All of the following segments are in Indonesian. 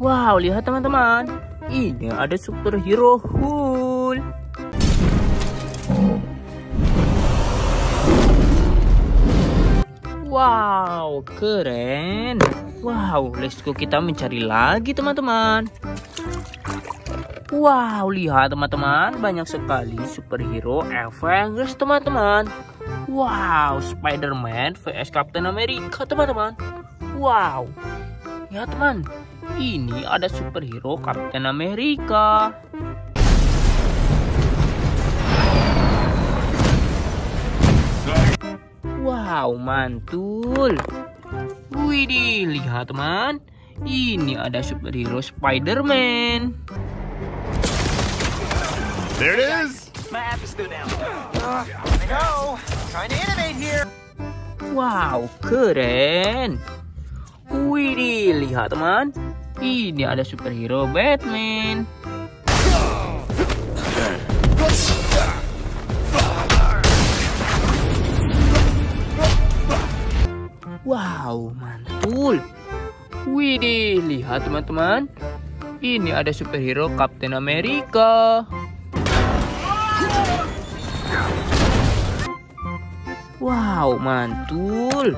Wow, lihat teman-teman. Ini ada superhero Hulk. Wow, keren. Wow, let's go kita mencari lagi teman-teman. Wow, lihat teman-teman, banyak sekali superhero Avengers teman-teman. Wow, Spider-Man vs Captain America teman-teman. Wow, ya teman, ini ada superhero Captain America. Wow, mantul. Widih, lihat teman. Ini ada superhero Spider-Man. There it is. My app is still down. Uh, I know. Trying to innovate here. Wow, keren. Widih, lihat teman. Ini ada superhero Batman. Wow, mantul. Widih, lihat teman-teman. Ini ada superhero Captain America. Wow, mantul.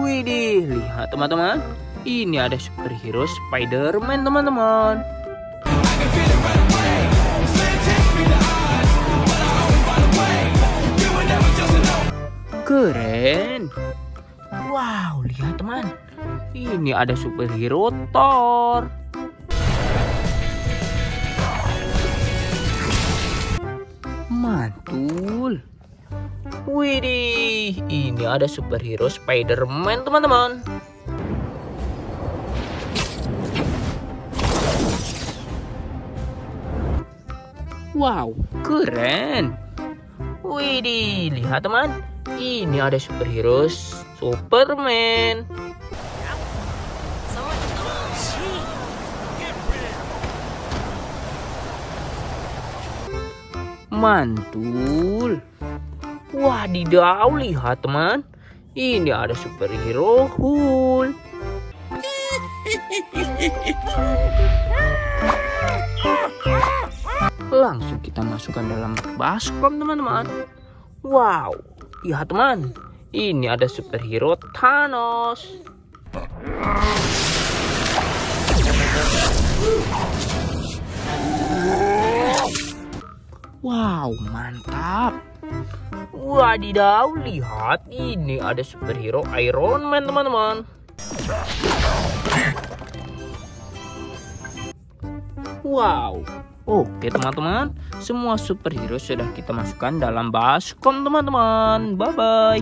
Widih, lihat teman-teman. Ini ada superhero Spider-Man, teman-teman. Keren. Wow, lihat teman. Ini ada superhero Thor. Mantul. Widih, ini ada superhero Spider-Man, teman-teman. Wow, keren. Widih, lihat teman. Ini ada superhero Superman. Mantul. Wadidaw, lihat teman. Ini ada superhero Hulk. Langsung kita masukkan dalam baskom teman-teman. Wow, lihat teman. Ini ada superhero Thanos. Wow, mantap. Wadidaw, lihat ini ada superhero Iron Man, teman-teman. Wow. Oke, teman-teman. Semua superhero sudah kita masukkan dalam baskom, teman-teman. Bye-bye.